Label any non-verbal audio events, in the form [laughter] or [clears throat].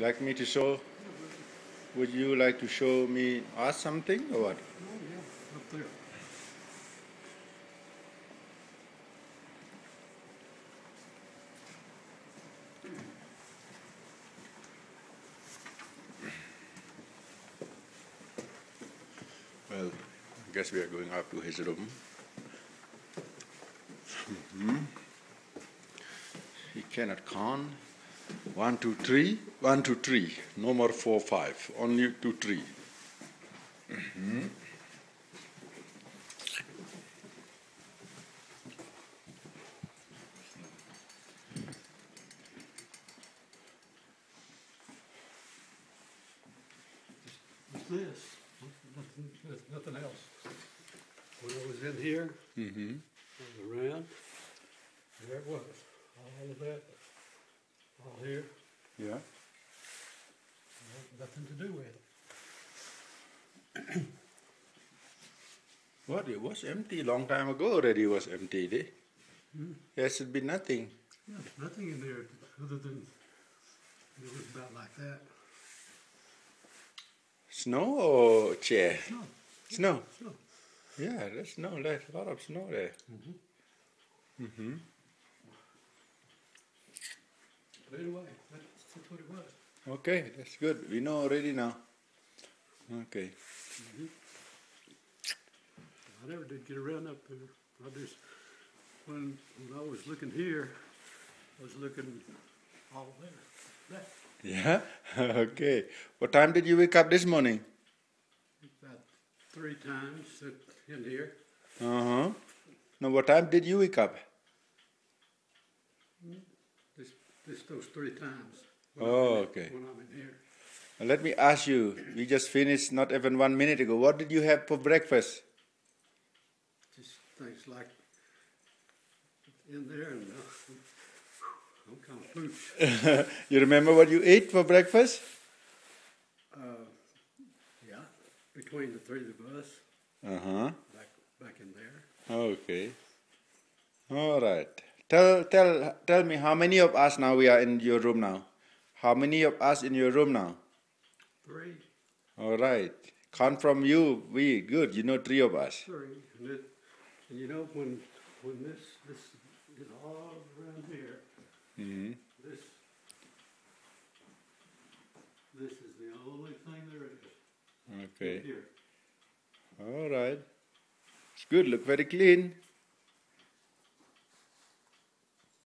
like me to show? Would you like to show me us something or what? Well, I guess we are going up to his room. Mm -hmm. He cannot con. One two three, one two three. no more 4, 5, only 2, 3. Mm this. Nothing, else. When I was in here, mm around, there it was. All of that all here, Yeah. nothing to do with it. [clears throat] What? It was empty long time ago already. It was empty. Eh? Hmm. There should be nothing. Yeah, nothing in there other than it was about like that. Snow or chair? No, Snow. no. Yeah, there's snow. There's a lot of snow there. Mm-hmm. Put it away. That's, that's what it was. Okay, that's good. We know already now. Okay. I never did get around up there. I just, when, when I was looking here, I was looking all there. That, Yeah? [laughs] okay. What time did you wake up this morning? about three times in here. Uh huh. Now, what time did you wake up? Just, just those three times. Oh, I'm in- okay. When I'm in here. Now, let me ask you. We just finished not even one minute ago. What did you have for breakfast? Just things like in there and uh, I'm kind of pooch. you remember what you ate for breakfast? Uh, yeah, between the three of us, Uh huh. back back in there. Okay. All right. Tell tell tell me how many of us now we are in your room now? How many of us in your room now? Three, All right. Count from you. We good. You know three of us. three, and it, and you know when when this this is all around here, hmm this this is the only thing there is Okay. here. All right. It's good. Look very clean.